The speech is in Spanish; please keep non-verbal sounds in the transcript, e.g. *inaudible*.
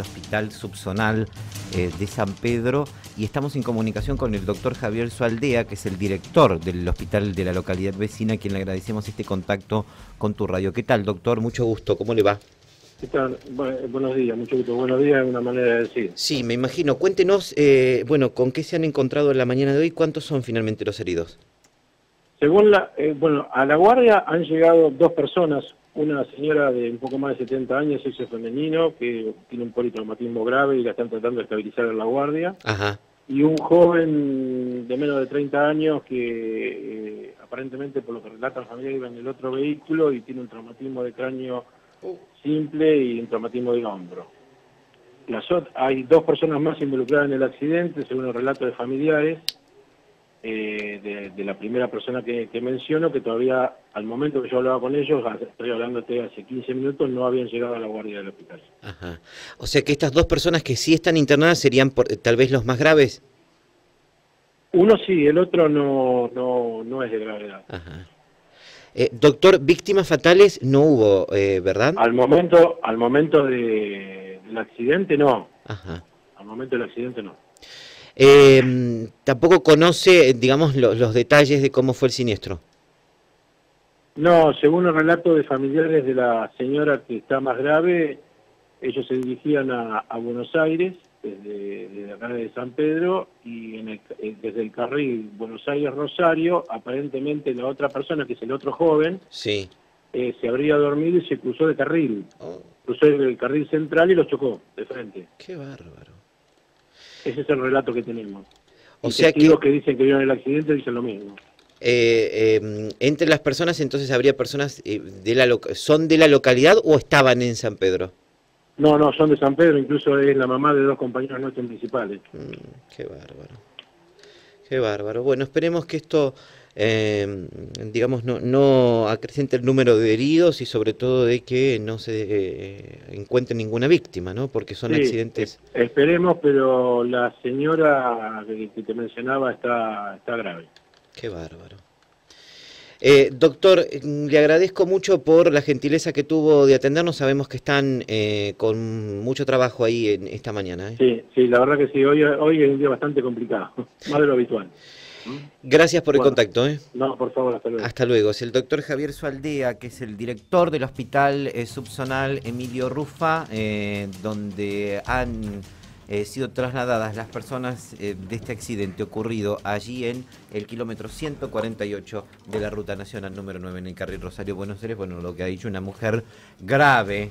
Hospital Subzonal eh, de San Pedro y estamos en comunicación con el doctor Javier Sualdea, que es el director del hospital de la localidad vecina, a quien le agradecemos este contacto con tu radio. ¿Qué tal, doctor? Mucho gusto. ¿Cómo le va? ¿Qué tal? buenos días, mucho gusto. Buenos días es una manera de decir. Sí, me imagino. Cuéntenos, eh, bueno, ¿con qué se han encontrado en la mañana de hoy? ¿Cuántos son finalmente los heridos? Según la, eh, bueno, a la guardia han llegado dos personas, una señora de un poco más de 70 años, sexo femenino, que tiene un politraumatismo grave y la están tratando de estabilizar en la guardia. Y un joven de menos de 30 años que eh, aparentemente, por lo que relata la familia, iba en el otro vehículo y tiene un traumatismo de cráneo simple y un traumatismo de hombro. Las, hay dos personas más involucradas en el accidente, según el relato de familiares, eh, de, la primera persona que, menciono, que todavía al momento que yo hablaba con ellos, estoy hablándote hace 15 minutos, no habían llegado a la guardia del hospital. Ajá. O sea que estas dos personas que sí están internadas serían tal vez los más graves. Uno sí, el otro no, no, no es de gravedad. Ajá. Eh, doctor, víctimas fatales no hubo, eh, ¿verdad? Al momento, al momento de, del accidente no. Ajá. Al momento del accidente no. Eh, tampoco conoce, digamos, los detalles de cómo fue el siniestro. No, según el relato de familiares de la señora que está más grave, ellos se dirigían a, Buenos Aires, desde, la calle de San Pedro, y eh, desde el carril Buenos Aires-Rosario, aparentemente la otra persona, que es el otro joven, sí. Eh, se habría dormido y se cruzó de carril. Oh. Cruzó el carril central y los chocó de frente. Qué bárbaro. Ese es el relato que tenemos. O sea que, que dicen que vieron el accidente dicen lo mismo. Eh, eh, entre las personas entonces habría personas eh, de la son de la localidad o estaban en San Pedro. No, no, son de San Pedro, incluso es la mamá de dos compañeros nuestros principales. Mm, qué bárbaro. Qué bárbaro. Bueno, esperemos que esto eh, digamos, no, no acreciente el número de heridos y sobre todo de que no se eh, encuentre ninguna víctima, ¿no? Porque son accidentes... Esperemos, pero la señora que te mencionaba está, está grave. Qué bárbaro. Eh, doctor, le agradezco mucho por la gentileza que tuvo de atendernos. Sabemos que están eh, con mucho trabajo ahí en esta mañana. Sí, sí, la verdad que sí. Hoy, hoy es un día bastante complicado, *laughs* más de lo habitual. Gracias por el contacto. ¿eh? No, por favor, hasta luego. Hasta luego. Es el doctor Javier Sualdea, que es el director del Hospital eh, Subzonal Emilio Rufa, eh, donde han sido trasladadas las personas de este accidente ocurrido allí en el kilómetro 148 de la Ruta Nacional número 9 en el carril Rosario Buenos Aires. Bueno, lo que ha dicho una mujer grave.